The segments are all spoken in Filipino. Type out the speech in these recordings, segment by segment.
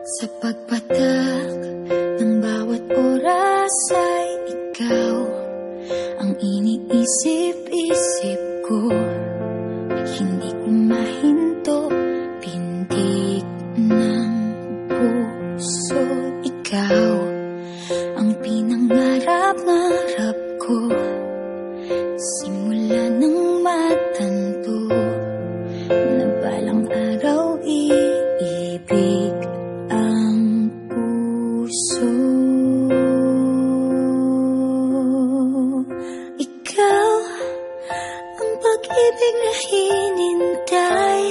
Sa pagpatak ng bawat oras ay ikaw Ang iniisip-isip ko. Hindi ko mahinto Pintig ng puso. Ikaw ang pinangarap-ngarap ko. Simula ng matanto Na balang araw iibig pag-ibig na hinintay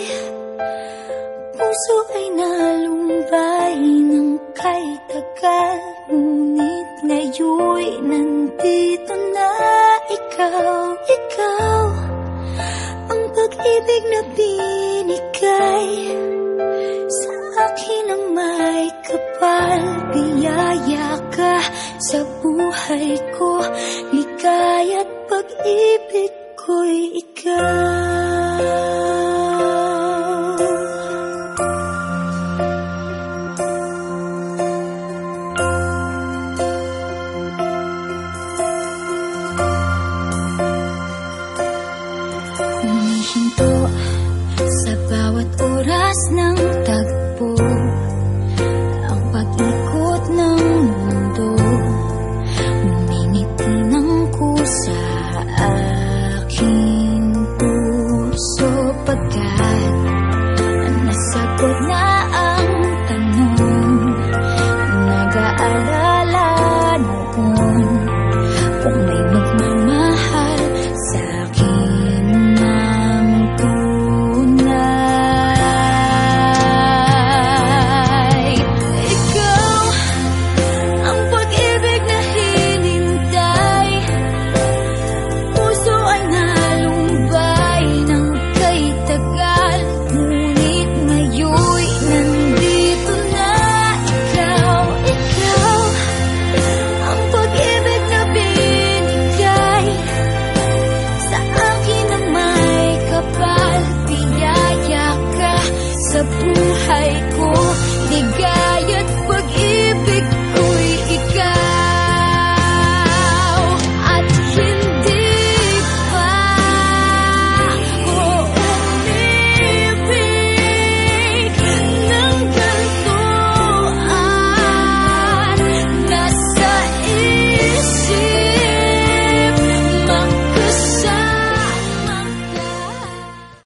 Puso ay nalumbay ng kay tagal Ngunit ngayoy nandito na ikaw, ikaw Ang pag-ibig na binigay. Sa akin ang may kapal Biyaya ka sa buhay ko. Ligay at pag-ibig もうい。